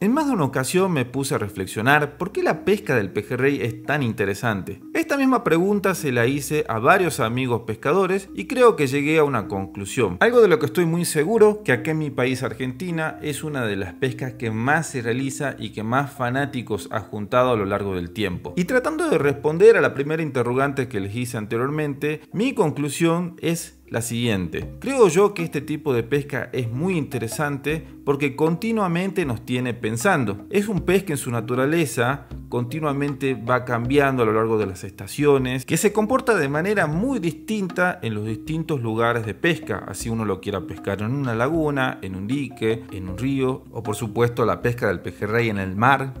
En más de una ocasión me puse a reflexionar por qué la pesca del pejerrey es tan interesante. Esta misma pregunta se la hice a varios amigos pescadores y creo que llegué a una conclusión. Algo de lo que estoy muy seguro que acá en mi país Argentina es una de las pescas que más se realiza y que más fanáticos ha juntado a lo largo del tiempo. Y tratando de responder a la primera interrogante que les hice anteriormente, mi conclusión es la siguiente. Creo yo que este tipo de pesca es muy interesante porque continuamente nos tiene pensando. Es un pez que en su naturaleza continuamente va cambiando a lo largo de las estaciones, que se comporta de manera muy distinta en los distintos lugares de pesca, así uno lo quiera pescar en una laguna, en un dique, en un río, o por supuesto la pesca del pejerrey en el mar,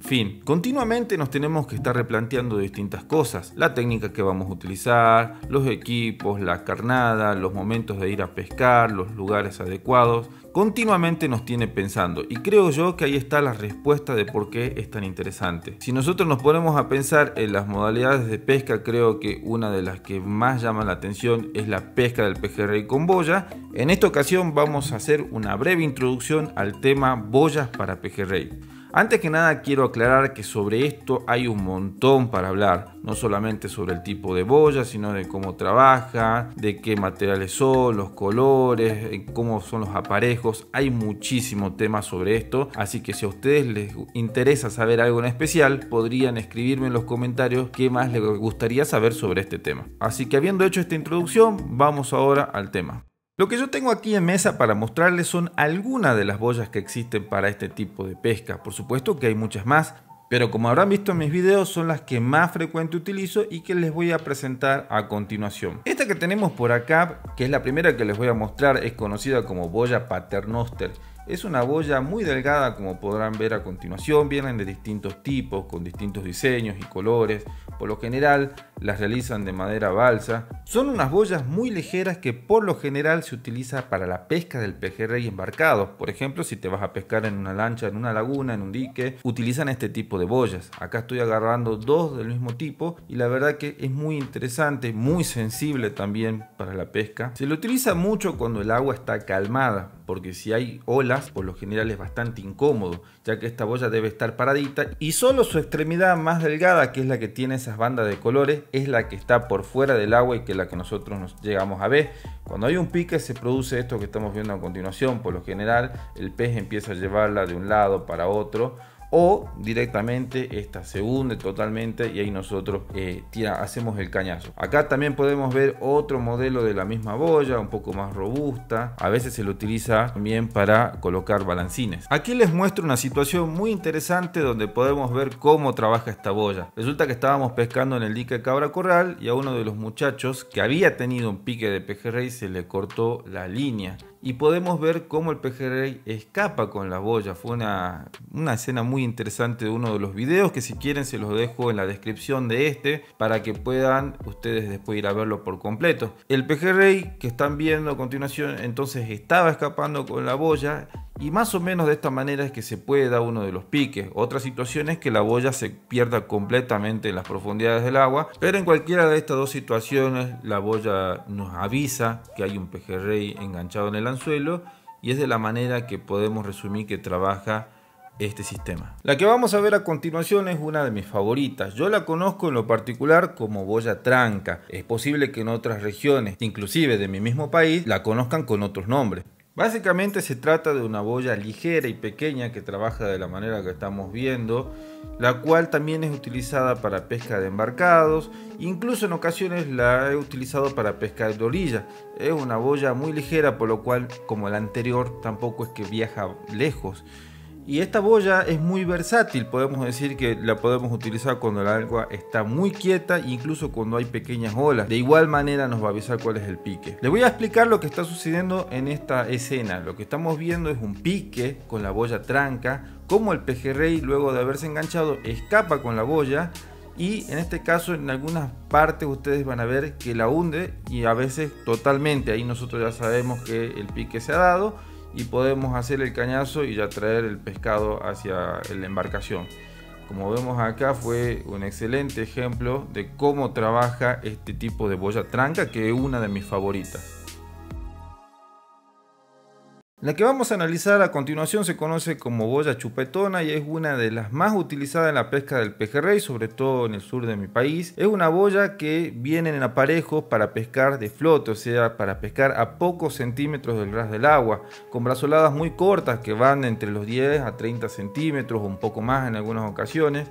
fin, continuamente nos tenemos que estar replanteando distintas cosas. La técnica que vamos a utilizar, los equipos, la carnada, los momentos de ir a pescar, los lugares adecuados. Continuamente nos tiene pensando y creo yo que ahí está la respuesta de por qué es tan interesante. Si nosotros nos ponemos a pensar en las modalidades de pesca, creo que una de las que más llama la atención es la pesca del pejerrey con boya. En esta ocasión vamos a hacer una breve introducción al tema boyas para pejerrey. Antes que nada quiero aclarar que sobre esto hay un montón para hablar, no solamente sobre el tipo de boya, sino de cómo trabaja, de qué materiales son, los colores, cómo son los aparejos, hay muchísimo tema sobre esto, así que si a ustedes les interesa saber algo en especial, podrían escribirme en los comentarios qué más les gustaría saber sobre este tema. Así que habiendo hecho esta introducción, vamos ahora al tema. Lo que yo tengo aquí en mesa para mostrarles son algunas de las boyas que existen para este tipo de pesca. Por supuesto que hay muchas más, pero como habrán visto en mis videos son las que más frecuente utilizo y que les voy a presentar a continuación. Esta que tenemos por acá, que es la primera que les voy a mostrar, es conocida como boya paternoster es una boya muy delgada como podrán ver a continuación, vienen de distintos tipos, con distintos diseños y colores, por lo general las realizan de madera balsa. Son unas boyas muy ligeras que por lo general se utiliza para la pesca del pejerrey embarcado. Por ejemplo, si te vas a pescar en una lancha, en una laguna, en un dique, utilizan este tipo de boyas. Acá estoy agarrando dos del mismo tipo y la verdad que es muy interesante, muy sensible también para la pesca. Se lo utiliza mucho cuando el agua está calmada, porque si hay olas, por lo general es bastante incómodo, ya que esta boya debe estar paradita y solo su extremidad más delgada, que es la que tiene esas bandas de colores, es la que está por fuera del agua y que es la que nosotros nos llegamos a ver. Cuando hay un pique se produce esto que estamos viendo a continuación, por lo general el pez empieza a llevarla de un lado para otro o directamente esta se hunde totalmente y ahí nosotros eh, hacemos el cañazo. Acá también podemos ver otro modelo de la misma boya, un poco más robusta. A veces se lo utiliza también para colocar balancines. Aquí les muestro una situación muy interesante donde podemos ver cómo trabaja esta boya. Resulta que estábamos pescando en el dique Cabra Corral y a uno de los muchachos que había tenido un pique de pejerrey se le cortó la línea y podemos ver cómo el pejerrey escapa con la boya. Fue una, una, escena muy interesante de uno de los videos que si quieren se los dejo en la descripción de este para que puedan ustedes después ir a verlo por completo. El pejerrey que están viendo a continuación entonces estaba escapando con la boya y más o menos de esta manera es que se puede dar uno de los piques. Otra situación es que la boya se pierda completamente en las profundidades del agua, pero en cualquiera de estas dos situaciones la boya nos avisa que hay un pejerrey enganchado en el anzuelo y es de la manera que podemos resumir que trabaja este sistema. La que vamos a ver a continuación es una de mis favoritas. Yo la conozco en lo particular como boya tranca. Es posible que en otras regiones, inclusive de mi mismo país, la conozcan con otros nombres. Básicamente se trata de una boya ligera y pequeña que trabaja de la manera que estamos viendo, la cual también es utilizada para pesca de embarcados, incluso en ocasiones la he utilizado para pesca de orilla. Es una boya muy ligera, por lo cual, como la anterior, tampoco es que viaja lejos. Y esta boya es muy versátil, podemos decir que la podemos utilizar cuando el agua está muy quieta, incluso cuando hay pequeñas olas. De igual manera nos va a avisar cuál es el pique. Les voy a explicar lo que está sucediendo en esta escena. Lo que estamos viendo es un pique con la boya tranca, como el pejerrey luego de haberse enganchado escapa con la boya y en este caso en algunas partes ustedes van a ver que la hunde y a veces totalmente. Ahí nosotros ya sabemos que el pique se ha dado y podemos hacer el cañazo y ya traer el pescado hacia la embarcación. Como vemos acá fue un excelente ejemplo de cómo trabaja este tipo de boya tranca que es una de mis favoritas. La que vamos a analizar a continuación se conoce como boya chupetona y es una de las más utilizadas en la pesca del pejerrey, sobre todo en el sur de mi país. Es una boya que viene en aparejos para pescar de flote, o sea, para pescar a pocos centímetros del ras del agua, con brazoladas muy cortas que van entre los 10 a 30 centímetros o un poco más en algunas ocasiones.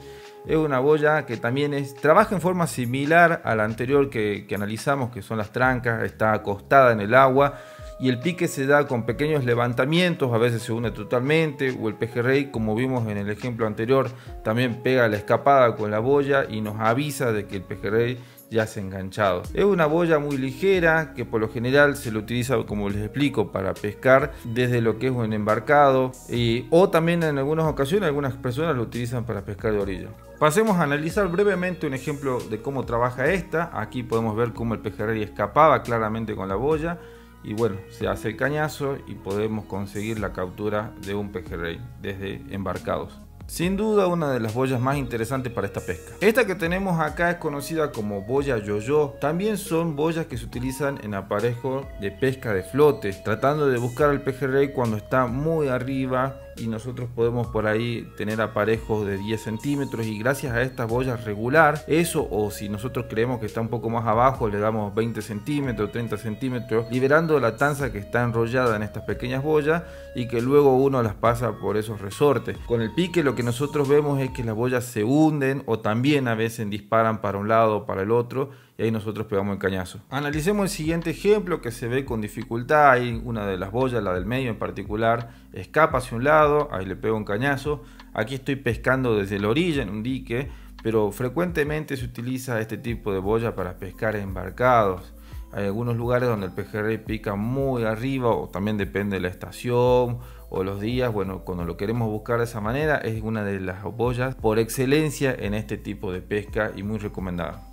Es una boya que también es, trabaja en forma similar a la anterior que, que analizamos, que son las trancas, está acostada en el agua y el pique se da con pequeños levantamientos, a veces se une totalmente, o el pejerrey, como vimos en el ejemplo anterior, también pega la escapada con la boya y nos avisa de que el pejerrey ya se ha enganchado. Es una boya muy ligera que por lo general se lo utiliza, como les explico, para pescar desde lo que es un embarcado y, o también en algunas ocasiones algunas personas lo utilizan para pescar de orilla. Pasemos a analizar brevemente un ejemplo de cómo trabaja esta. Aquí podemos ver cómo el pejerrey escapaba claramente con la boya y bueno, se hace el cañazo y podemos conseguir la captura de un pejerrey desde embarcados. Sin duda una de las boyas más interesantes para esta pesca. Esta que tenemos acá es conocida como boya yo-yo. También son boyas que se utilizan en aparejo de pesca de flote, tratando de buscar al pejerrey cuando está muy arriba y nosotros podemos por ahí tener aparejos de 10 centímetros y gracias a estas boyas regular, eso o si nosotros creemos que está un poco más abajo, le damos 20 centímetros, 30 centímetros, liberando la tanza que está enrollada en estas pequeñas boyas y que luego uno las pasa por esos resortes. Con el pique lo que nosotros vemos es que las boyas se hunden o también a veces disparan para un lado o para el otro y ahí nosotros pegamos el cañazo. Analicemos el siguiente ejemplo que se ve con dificultad, ahí una de las boyas, la del medio en particular, escapa hacia un lado, ahí le pego un cañazo, aquí estoy pescando desde la orilla en un dique, pero frecuentemente se utiliza este tipo de boya para pescar embarcados. Hay algunos lugares donde el pejerrey pica muy arriba o también depende de la estación o los días. Bueno, cuando lo queremos buscar de esa manera es una de las boyas por excelencia en este tipo de pesca y muy recomendada.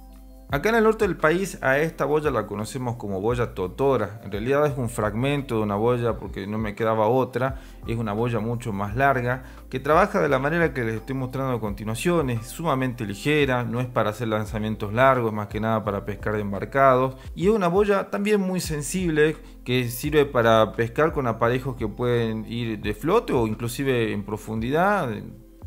Acá en el norte del país a esta boya la conocemos como boya totora. En realidad es un fragmento de una boya porque no me quedaba otra. Es una boya mucho más larga que trabaja de la manera que les estoy mostrando a continuación. Es sumamente ligera, no es para hacer lanzamientos largos, más que nada para pescar de embarcados. Y es una boya también muy sensible que sirve para pescar con aparejos que pueden ir de flote o inclusive en profundidad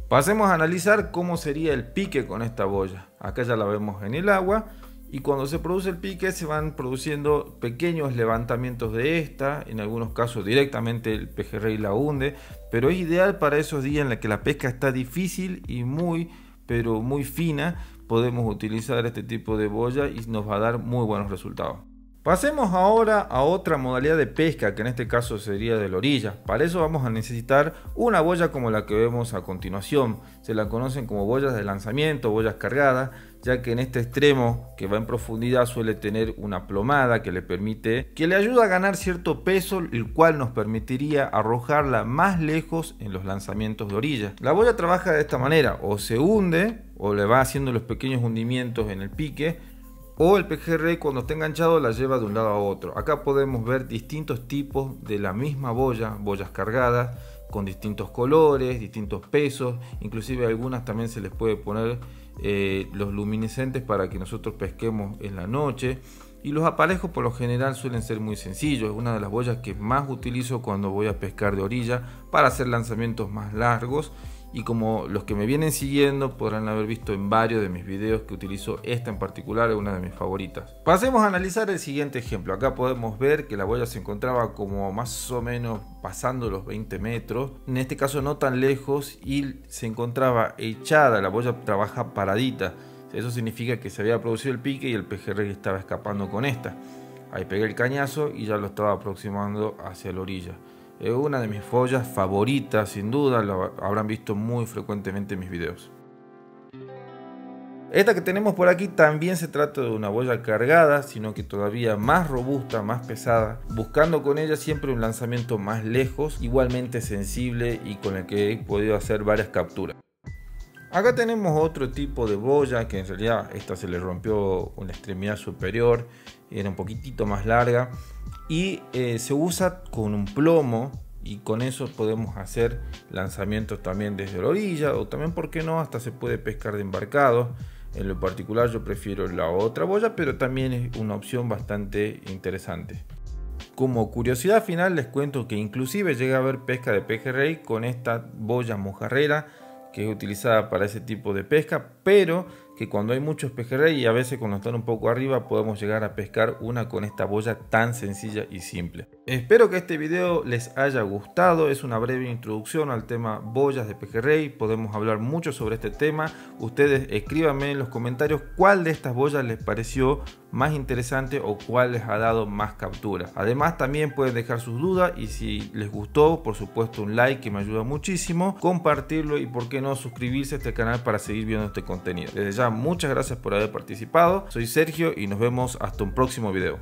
Pasemos a analizar cómo sería el pique con esta boya. Acá ya la vemos en el agua y cuando se produce el pique se van produciendo pequeños levantamientos de esta, en algunos casos directamente el pejerrey la hunde, pero es ideal para esos días en los que la pesca está difícil y muy, pero muy fina, podemos utilizar este tipo de boya y nos va a dar muy buenos resultados. Pasemos ahora a otra modalidad de pesca, que en este caso sería de la orilla. Para eso vamos a necesitar una boya como la que vemos a continuación. Se la conocen como boyas de lanzamiento, boyas cargadas, ya que en este extremo que va en profundidad suele tener una plomada que le permite, que le ayuda a ganar cierto peso, el cual nos permitiría arrojarla más lejos en los lanzamientos de orilla. La boya trabaja de esta manera, o se hunde, o le va haciendo los pequeños hundimientos en el pique, o el pejerrey cuando está enganchado la lleva de un lado a otro. Acá podemos ver distintos tipos de la misma boya, boyas cargadas, con distintos colores, distintos pesos, inclusive algunas también se les puede poner eh, los luminescentes para que nosotros pesquemos en la noche. Y los aparejos por lo general suelen ser muy sencillos, es una de las boyas que más utilizo cuando voy a pescar de orilla para hacer lanzamientos más largos y como los que me vienen siguiendo podrán haber visto en varios de mis videos que utilizo esta en particular, es una de mis favoritas. Pasemos a analizar el siguiente ejemplo. Acá podemos ver que la boya se encontraba como más o menos pasando los 20 metros, en este caso no tan lejos y se encontraba echada, la boya trabaja paradita. Eso significa que se había producido el pique y el pejerrey estaba escapando con esta. Ahí pegué el cañazo y ya lo estaba aproximando hacia la orilla. Es una de mis follas favoritas, sin duda, lo habrán visto muy frecuentemente en mis videos. Esta que tenemos por aquí también se trata de una boya cargada, sino que todavía más robusta, más pesada, buscando con ella siempre un lanzamiento más lejos, igualmente sensible y con el que he podido hacer varias capturas. Acá tenemos otro tipo de boya que en realidad esta se le rompió una extremidad superior, era un poquitito más larga y eh, se usa con un plomo y con eso podemos hacer lanzamientos también desde la orilla o también, ¿por qué no? Hasta se puede pescar de embarcado. En lo particular yo prefiero la otra boya, pero también es una opción bastante interesante. Como curiosidad final les cuento que inclusive llega a haber pesca de pejerrey con esta boya mojarrera que es utilizada para ese tipo de pesca, pero que cuando hay muchos pejerrey y a veces cuando están un poco arriba podemos llegar a pescar una con esta boya tan sencilla y simple. Espero que este video les haya gustado, es una breve introducción al tema boyas de pejerrey, podemos hablar mucho sobre este tema, ustedes escríbanme en los comentarios cuál de estas boyas les pareció más interesante o cuál les ha dado más captura. Además también pueden dejar sus dudas y si les gustó por supuesto un like que me ayuda muchísimo, compartirlo y por qué no suscribirse a este canal para seguir viendo este contenido. Desde ya muchas gracias por haber participado, soy Sergio y nos vemos hasta un próximo video.